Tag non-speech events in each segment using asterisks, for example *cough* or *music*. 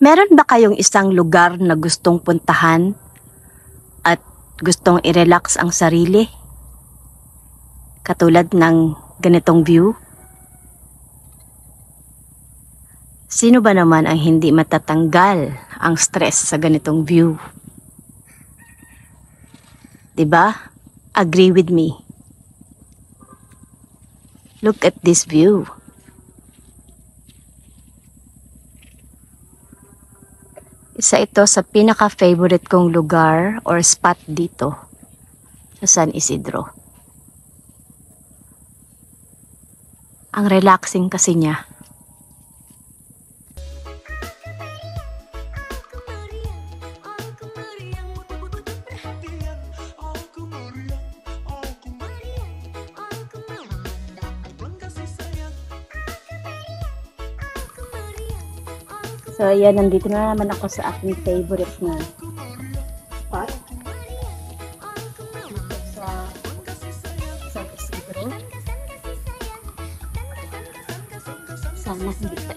Meron ba kayong isang lugar na gustong puntahan at gustong i-relax ang sarili? Katulad ng ganitong view? Sino ba naman ang hindi matatanggal ang stress sa ganitong view? 'Di ba? Agree with me. Look at this view. Isa ito sa pinaka-favorite kong lugar or spot dito sa San Isidro. Ang relaxing kasi niya. So, ayan, nandito na naman ako sa aking favorite na. Dito sa San Isidro. Sana hindi pa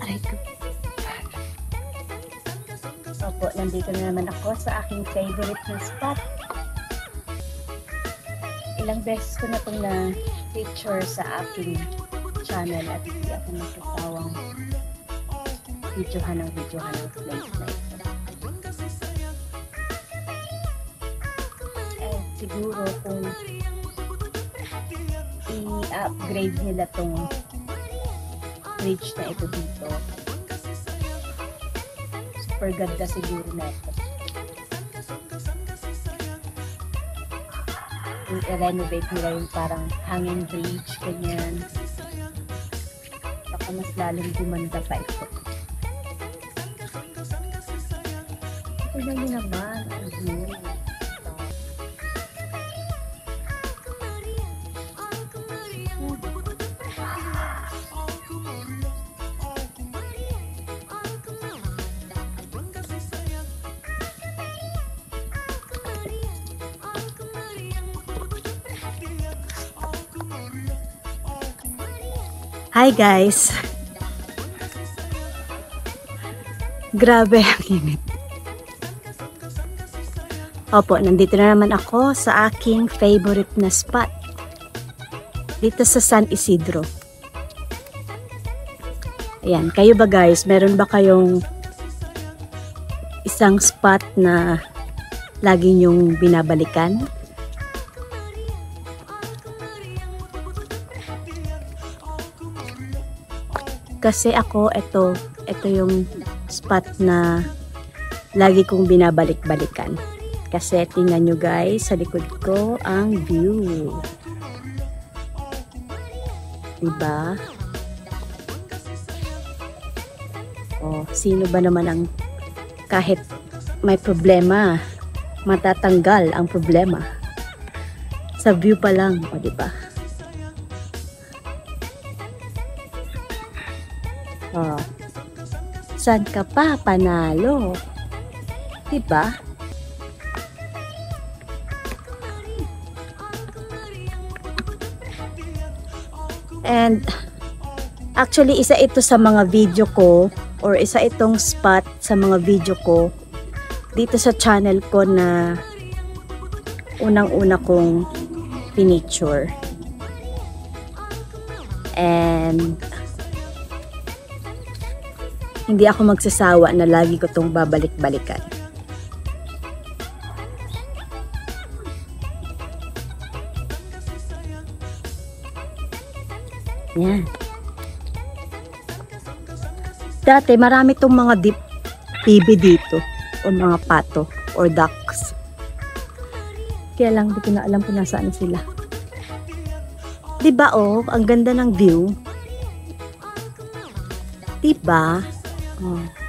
Aray ko. Opo, nandito na naman ako sa aking favorite na spot ilang beses ko na itong na picture sa aking channel at hindi ako nagsasawang videohan ng videohan ng ito. And siguro kung i-upgrade nila tong bridge na ito dito, super ganda siguro na ito. I-renovate nila yung parang hanging bridge, ganyan. Baka mas lalong gumanda pa ito. Tignan nyo naman, ang Hi guys! Grabe ang init. Opo, nandito na naman ako sa aking favorite na spot. Dito sa San Isidro. Ayan, kayo ba guys, meron ba kayong isang spot na lagi nyong binabalikan? Kasi ako, ito, ito yung spot na lagi kong binabalik-balikan. Kasi tingnan nyo guys, sa likod ko ang view. Diba? Oh, sino ba naman ang kahit may problema, matatanggal ang problema. Sa view pa lang, o diba? Oh. San ka pa panalo? Diba? And actually isa ito sa mga video ko or isa itong spot sa mga video ko dito sa channel ko na unang-una kong pinicture. And hindi ako magsasawa na lagi ko tong babalik-balikan. Yan. Dati marami tong mga deep PB dito o mga pato or ducks. Kaya lang di ko na alam kung nasaan sila. 'Di ba oh, ang ganda ng view. 'Di ba? Oh.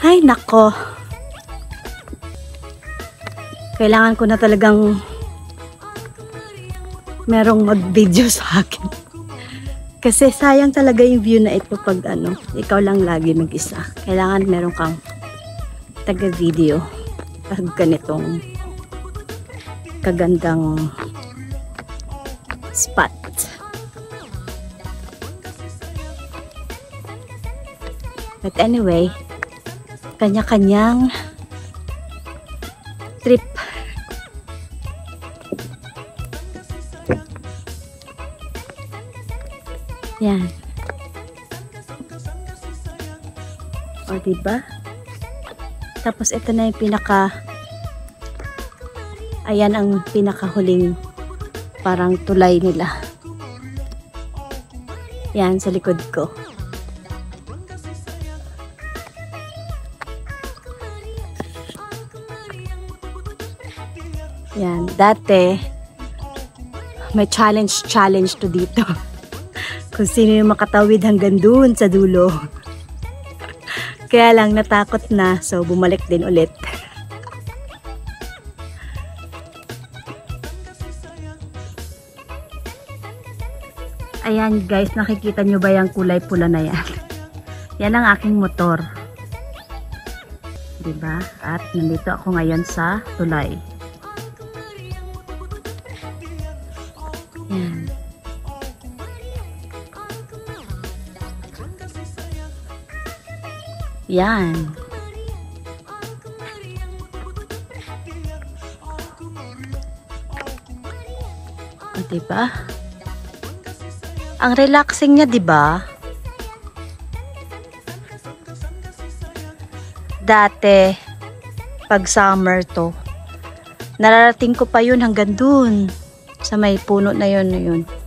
Ay, nako. Kailangan ko na talagang merong mag-video sa akin. Kasi sayang talaga yung view na ito pag ano, ikaw lang lagi mag-isa. Kailangan meron kang taga-video pag ganitong kagandang spot. But anyway, kanya-kanyang trip. Yan. O, diba? Tapos, ito na yung pinaka ayan ang pinakahuling parang tulay nila. Yan, sa likod ko. Dati may challenge-challenge to dito. *laughs* Kung sino yung makatawid hanggang dun sa dulo. *laughs* Kaya lang natakot na, so bumalik din ulit. *laughs* Ayan guys, nakikita nyo ba yung kulay pula na yan? Yan ang aking motor. ba? At nandito ako ngayon sa tulay. Yan. O, diba? Ang relaxing niya, 'di ba? Dati pag summer to, nararating ko pa 'yun hanggang dun sa may puno na 'yon na 'yun.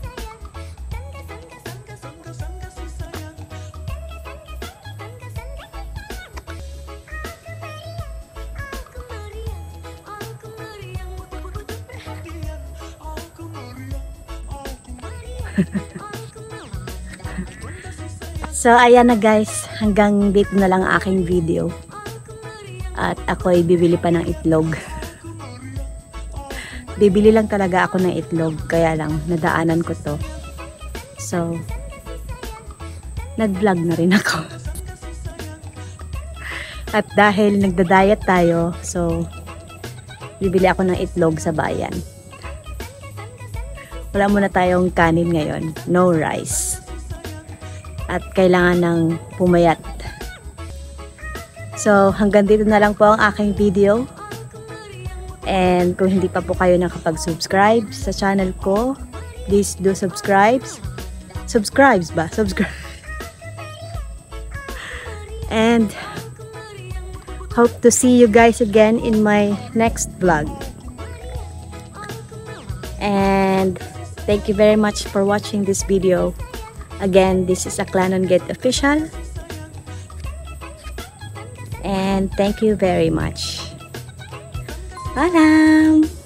So, ayan na guys. Hanggang dito na lang aking video. At ako ay bibili pa ng itlog. *laughs* bibili lang talaga ako ng itlog. Kaya lang, nadaanan ko to. So, nag-vlog na rin ako. *laughs* At dahil nagda-diet tayo, so, bibili ako ng itlog sa bayan. Wala muna tayong kanin ngayon. No rice at kailangan ng pumayat. So, hanggang dito na lang po ang aking video. And kung hindi pa po kayo nakapag-subscribe sa channel ko, please do subscribe. Subscribes ba? Subscribe. *laughs* And hope to see you guys again in my next vlog. Thank you very much for watching this video. Again, this is a Clanon Gate official. And thank you very much. Paalam!